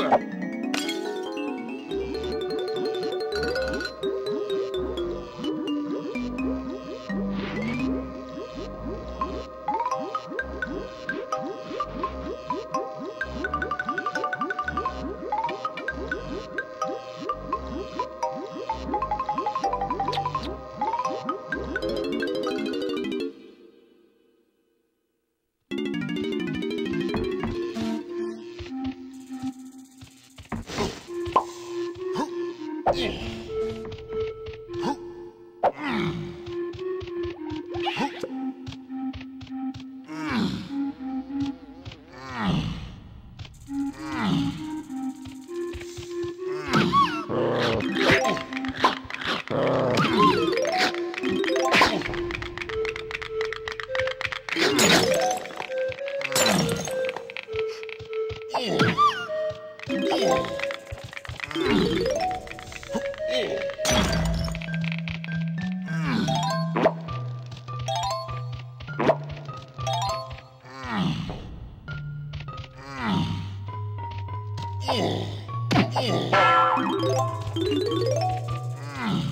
Спасибо! Mm. Mm.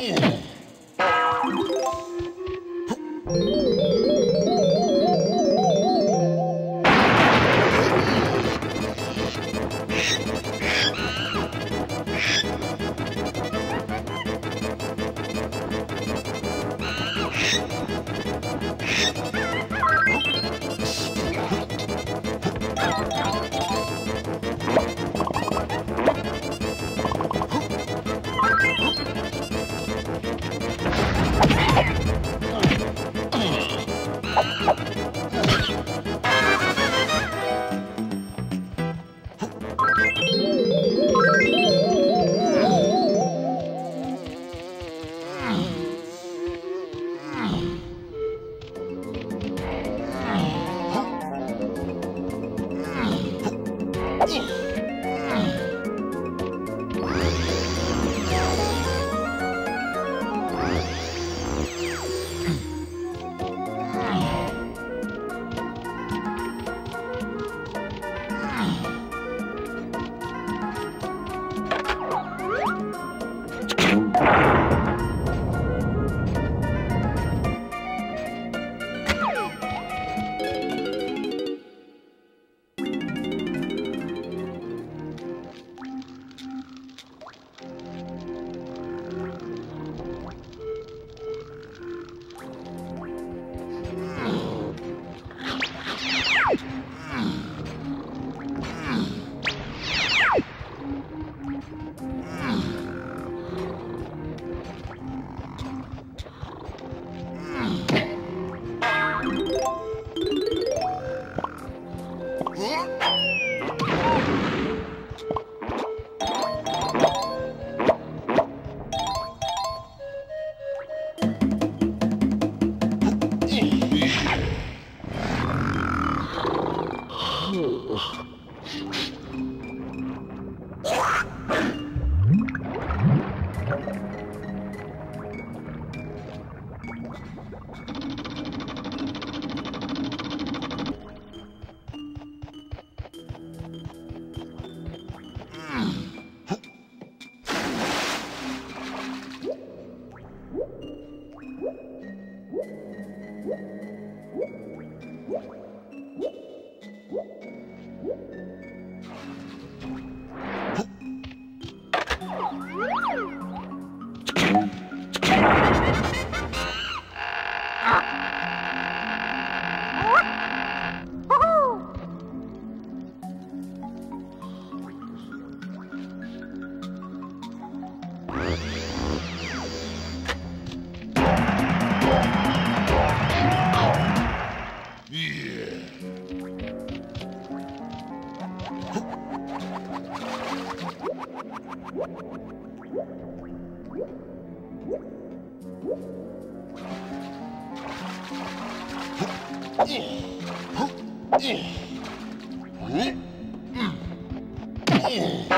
Yeah. Yeah. Yeah.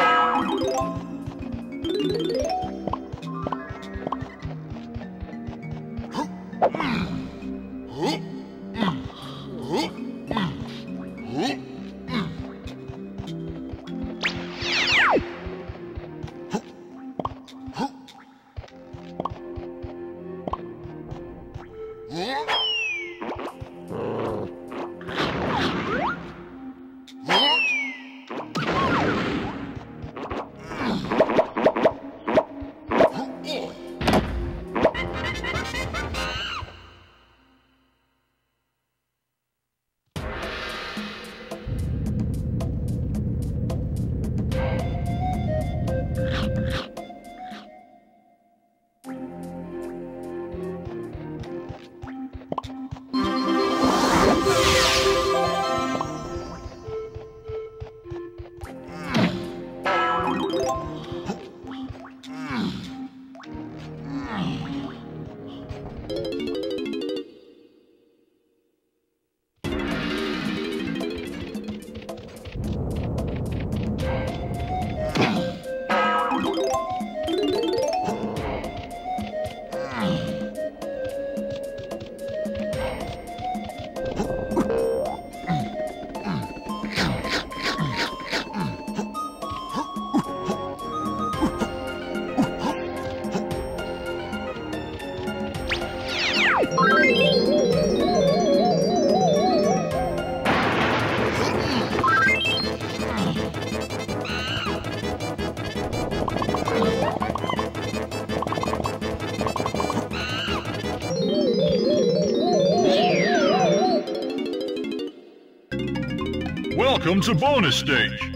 Welcome to bonus stage.